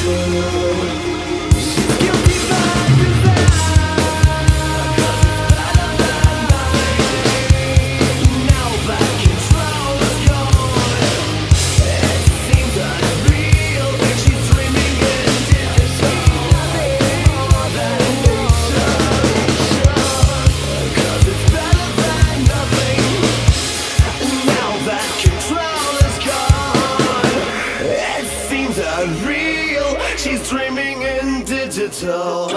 to tell.